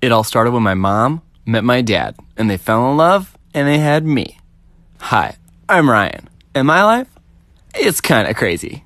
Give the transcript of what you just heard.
It all started when my mom met my dad, and they fell in love, and they had me. Hi, I'm Ryan, and my life, it's kind of crazy.